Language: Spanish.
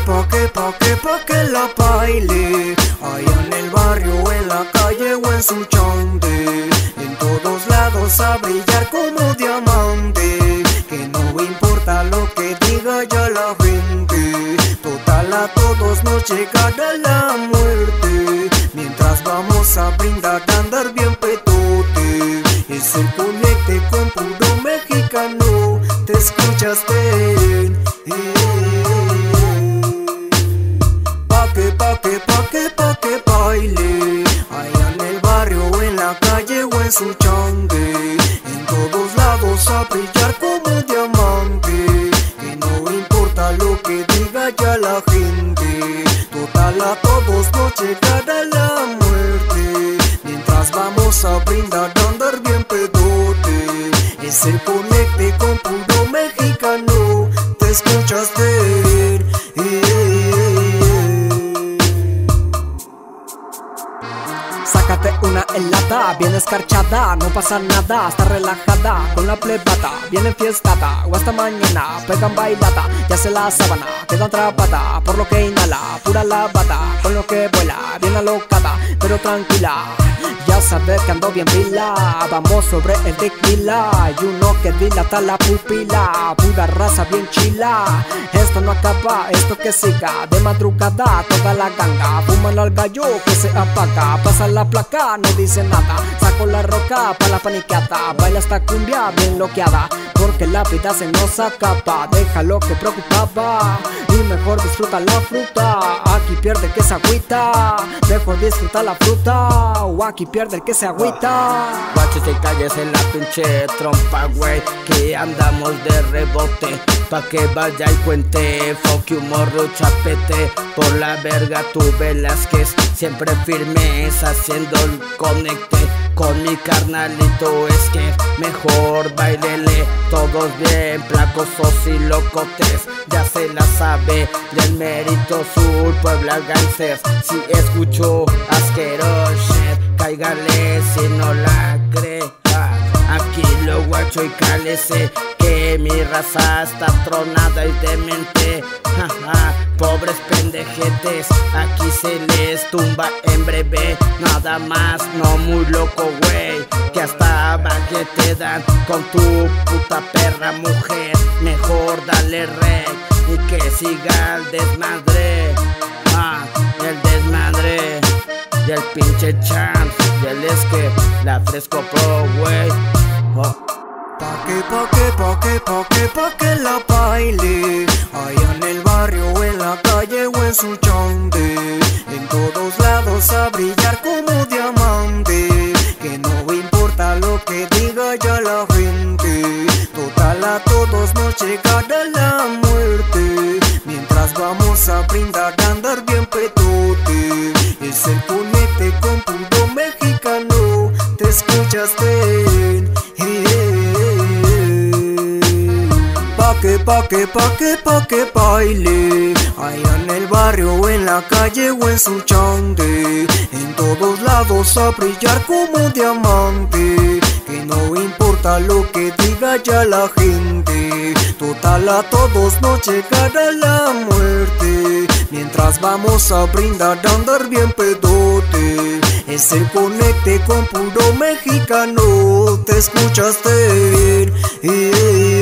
pa' que, pa' que, pa' que, la baile. Allá en el barrio, en la calle o en su chante En todos lados a brillar como diamante. Que no importa lo que diga ya la gente. Total a todos nos llegará la muerte. Mientras vamos a brindar, a andar bien petote que, pa' que, pa' que, pa' que baile. Allá en el barrio, en la calle o en su changue. En todos lados a brillar como diamante. Que no importa lo que diga ya la gente. Total a todos nos llegará la muerte. Mientras vamos a brindar, andar bien pedote. Es el conecte con puro mexicano. Te escuchaste bien escarchada, no pasa nada, está relajada con la plebata, bien enfiestada, o hasta mañana, pegan bailada, ya se la sábana, queda atrapada, por lo que inhala, pura lavada, con lo que vuela, bien alocada, pero tranquila. Ya sabes que ando bien pila, vamos sobre el tequila Y uno que dilata la pupila, pura raza bien chila. Esto no acaba, esto que siga, de madrugada toda la ganga. Fuman al gallo que se apaga, pasa la placa, no dice nada. Saco la roca pa' la paniqueada, baila esta cumbia bien loqueada Porque la vida se nos acaba, deja lo que preocupaba Y mejor disfruta la fruta, aquí pierde el que se agüita Mejor disfruta la fruta, o aquí pierde el que se agüita. Guachos y calles en la pinche trompa, güey Que andamos de rebote. Pa' que vaya y cuente Fuck you, morro, chapete. Por la verga tu Velázquez Siempre firmes haciendo el conecte Con mi carnalito es que mejor bailele. Todos bien placosos y locotes Ya se la sabe. Del mérito sur Puebla Gangsters. Si escucho asqueroso Cáigale si no la guacho y Que mi raza está tronada y demente. Jaja, pobres pendejetes Aquí se les tumba en breve. Nada más, no muy loco güey Que hasta que te dan con tu puta perra mujer. Mejor dale rey y que siga el desmadre. Ah, el desmadre. Y el pinche chance Y el es la fresco pro, güey. Oh. Pa' que, pa' que, pa' que, pa' que, pa' que la baile Allá en el barrio, o en la calle o en su chante En todos lados a brillar como diamante. Que no importa lo que diga ya la gente. Total a todos nos llegará la muerte. Mientras vamos a brindar, a andar bien petote Es el conecte con puro mexicano Te escuchaste pa' que, pa' que, pa' que baile. Allá en el barrio, en la calle o en su chante En todos lados a brillar como diamante. Que no importa lo que diga ya la gente. Total a todos nos llegará la muerte. Mientras vamos a brindar, a andar bien pedote. Es el conecte con puro mexicano. Te escuchaste eh,